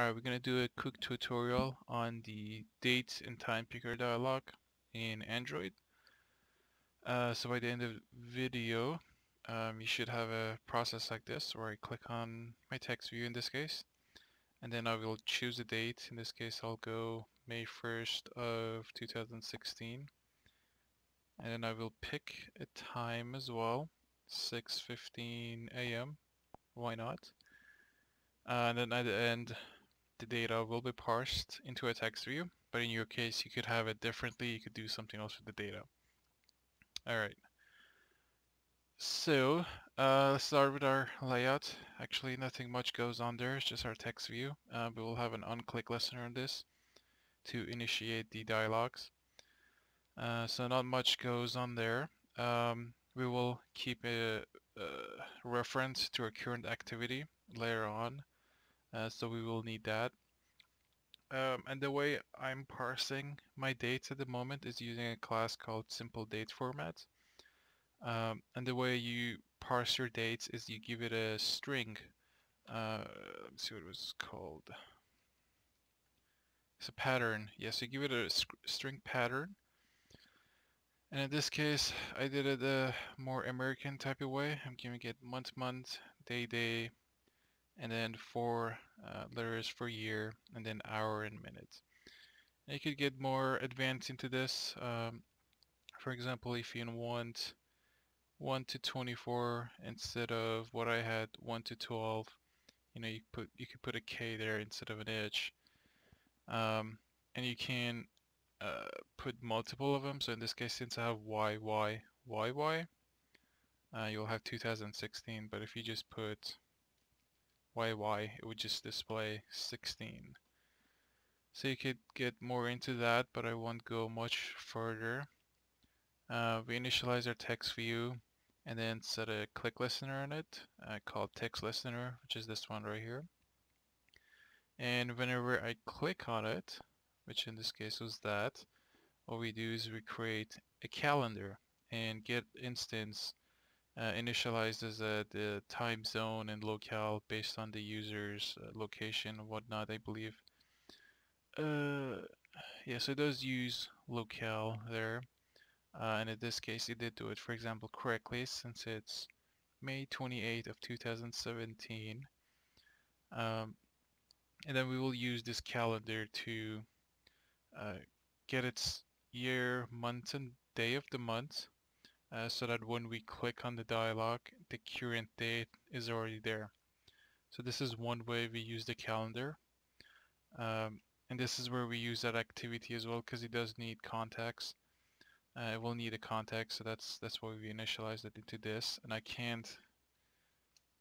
Alright, we're going to do a quick tutorial on the date and time picker dialog in Android. Uh, so by the end of the video, um, you should have a process like this where I click on my text view in this case, and then I will choose a date. In this case, I'll go May 1st of 2016, and then I will pick a time as well, 6.15 a.m. Why not? Uh, and then at the end, the data will be parsed into a text view, but in your case you could have it differently, you could do something else with the data. Alright, so uh, let's start with our layout. Actually nothing much goes on there, it's just our text view, uh, but we'll have an on-click listener on this to initiate the dialogues. Uh, so not much goes on there. Um, we will keep a, a, reference to our current activity later on so we will need that. Um, and the way I'm parsing my dates at the moment is using a class called simple date format. Um, and the way you parse your dates is you give it a string. Uh, let's see what it was called. It's a pattern. Yes, you give it a string pattern. And in this case, I did it a more American type of way. I'm giving it month, month, day, day, and then four uh, letters for year, and then hour and minutes. And you could get more advanced into this. Um, for example, if you want 1 to 24 instead of what I had 1 to 12, you know, you put you could put a K there instead of an H. Um, and you can uh, put multiple of them. So in this case, since I have Y, Y, Y, Y, uh, you'll have 2016. But if you just put YY, it would just display 16. So you could get more into that, but I won't go much further. Uh, we initialize our text view and then set a click listener on it uh, called text listener, which is this one right here. And whenever I click on it, which in this case was that, what we do is we create a calendar and get instance uh, uh, the time zone and locale based on the user's uh, location and whatnot, I believe. Uh, yes, it does use locale there. Uh, and in this case, it did do it, for example, correctly since it's May 28 of 2017. Um, and then we will use this calendar to uh, get its year, month, and day of the month uh, so that when we click on the dialog, the current date is already there. So this is one way we use the calendar. Um, and this is where we use that activity as well because it does need context. Uh, it will need a context, so that's that's why we initialized it into this. And I can't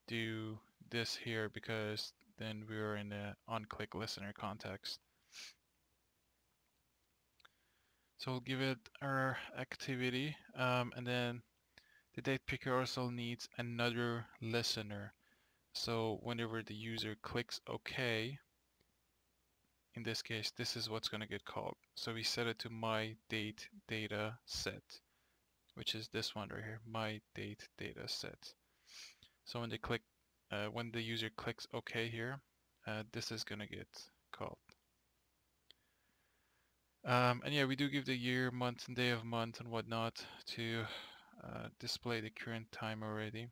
do this here because then we're in the on-click listener context. So we'll give it our activity um, and then the date picker also needs another listener. So whenever the user clicks OK, in this case, this is what's going to get called. So we set it to my date data set, which is this one right here, my date data set. So when they click, uh, when the user clicks OK here, uh, this is going to get called. Um, and yeah, we do give the year, month, and day of month and whatnot to uh, display the current time already.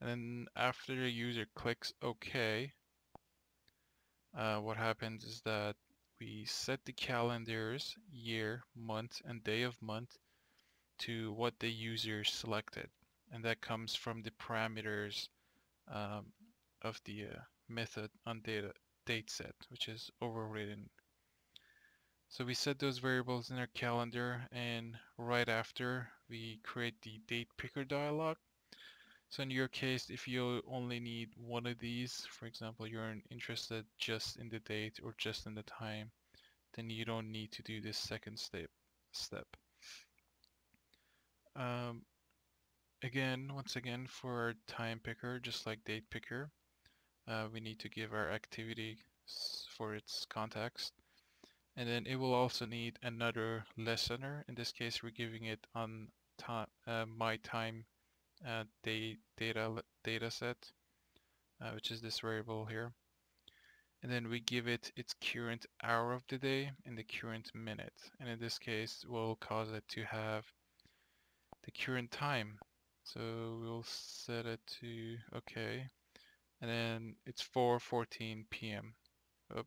And then after the user clicks OK, uh, what happens is that we set the calendars, year, month, and day of month to what the user selected. And that comes from the parameters um, of the uh, method on data date set, which is overridden so we set those variables in our calendar and right after we create the date picker dialog. So in your case, if you only need one of these, for example, you're interested just in the date or just in the time, then you don't need to do this second step. step. Um, again, once again, for our time picker, just like date picker, uh, we need to give our activity for its context and then it will also need another listener in this case we're giving it on uh, my time uh, data data set uh, which is this variable here and then we give it its current hour of the day and the current minute. And in this case, we'll cause it to have the current time. So we'll set it to okay, and then it's 4:14 p.m. Oh,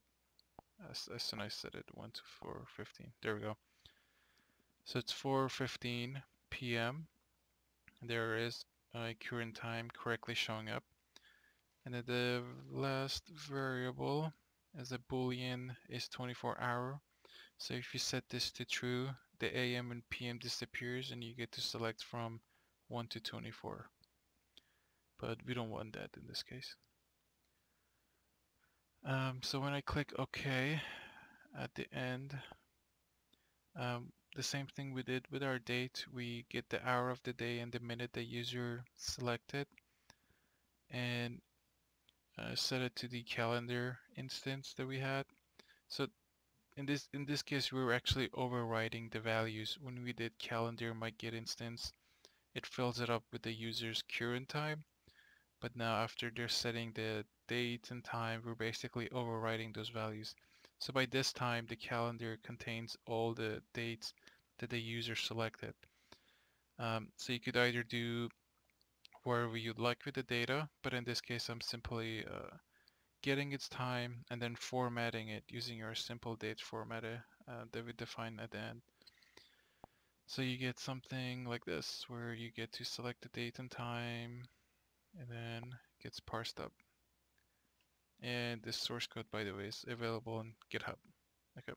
as, soon as I set it, 1 to 4:15. There we go. So it's 4:15 p.m. There is a current time correctly showing up. And then the last variable as a boolean is 24 hour. So if you set this to true, the AM and PM disappears and you get to select from 1 to 24. But we don't want that in this case. Um, so when I click OK at the end, um, the same thing we did with our date, we get the hour of the day and the minute the user selected and uh, set it to the calendar instance that we had. So in this in this case, we were actually overriding the values. When we did calendar might get instance, it fills it up with the user's current time. But now after they're setting the date and time, we're basically overriding those values. So by this time, the calendar contains all the dates that the user selected. Um, so you could either do wherever you'd like with the data, but in this case I'm simply uh, getting its time and then formatting it using your simple date formatter uh, that we define at the end. So you get something like this where you get to select the date and time and then gets parsed up. And this source code by the way is available on GitHub. Okay.